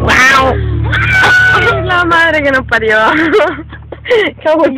¡Wow! La madre que nos parió. Qué gusto